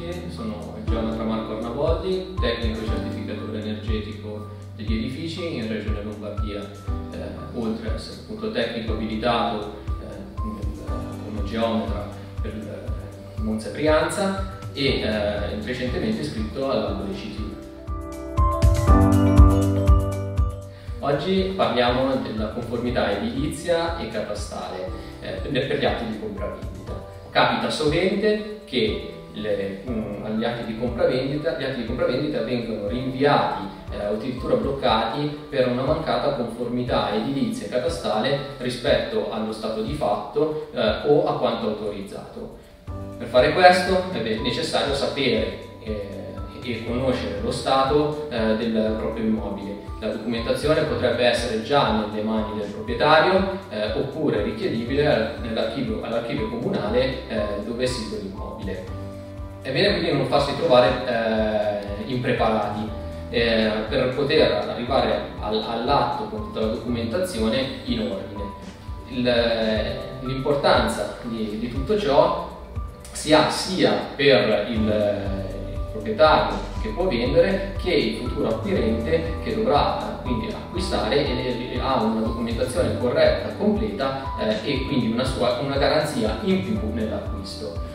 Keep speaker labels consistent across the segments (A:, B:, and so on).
A: Piemonte, sono Jonathan Marco Arnaboldi, tecnico certificatore energetico degli edifici in Regione Lombardia, eh, oltre ad essere appunto tecnico abilitato eh, come geometra per eh, Monza e Brianza e eh, recentemente iscritto all'albo dei CTU. Oggi parliamo della conformità edilizia e catastale eh, per gli atti di compravendita. Capita sovente che le, mh, agli atti di compravendita, gli atti di compravendita vengono rinviati eh, addirittura bloccati per una mancata conformità edilizia e catastale rispetto allo stato di fatto eh, o a quanto autorizzato. Per fare questo è necessario sapere eh, e conoscere lo stato eh, del proprio immobile. La documentazione potrebbe essere già nelle mani del proprietario eh, oppure richiedibile all'archivio, all'archivio comunale eh, dove è sito l'immobile. È bene quindi non farsi trovare eh, impreparati eh, per poter arrivare al, all'atto con tutta la documentazione in ordine. l'importanza di, di tutto ciò si ha sia per il proprietario che può vendere che il futuro acquirente che dovrà quindi acquistare e ha una documentazione corretta, completa eh, e quindi una, sua, una garanzia in più nell'acquisto.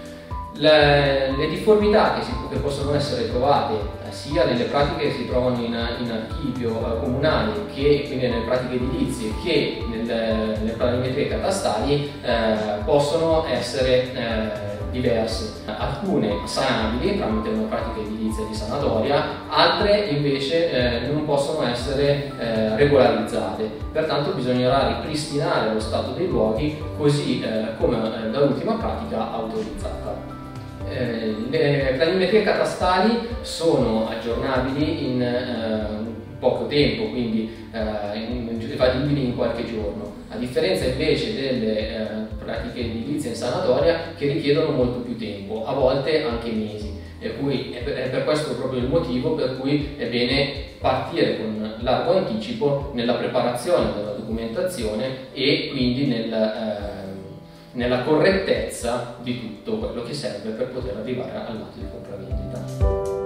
A: Le, le, difformità che, si, che, possono essere trovate eh, sia nelle pratiche che si trovano in, in archivio eh, comunale che quindi nelle pratiche edilizie che nel, nelle planimetrie catastali eh, possono essere eh, diverse, alcune sanabili tramite una pratica edilizia di sanatoria, altre invece eh, non possono essere eh, regolarizzate, pertanto bisognerà ripristinare lo stato dei luoghi così eh, come eh, dall'ultima pratica autorizzata. Eh, le planimetrie catastali sono aggiornabili in eh, poco tempo, quindi evadibili in qualche giorno, a differenza invece delle pratiche edilizie in sanatoria che richiedono molto più tempo, a volte anche mesi. E cui è per, è per questo proprio il motivo per cui è bene partire con largo anticipo nella preparazione della documentazione e quindi nel, eh, nella correttezza di tutto quello che serve per poter arrivare all'atto di compravendita.